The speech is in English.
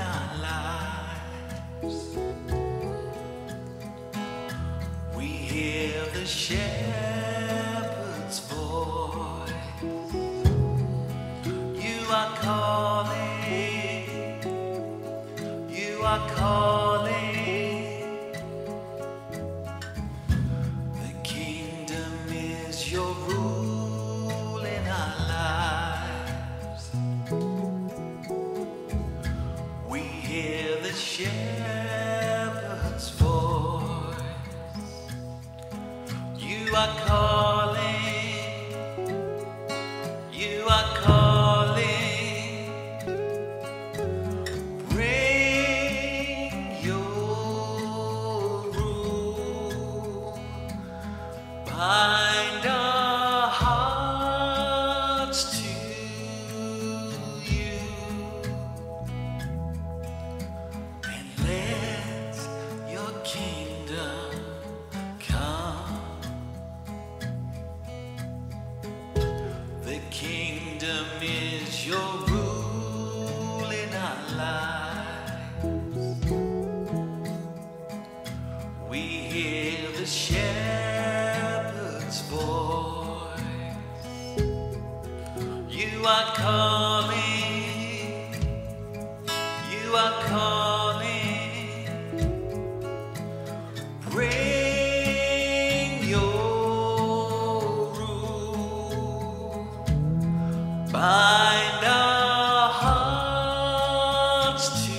our lives. We hear the shepherd's voice. You are calling, you are calling. hear the shepherd's voice. You are calling, you are calling. Bring your rule. By shepherd's voice. You are calling, you are calling. Bring your rule. Bind our hearts to.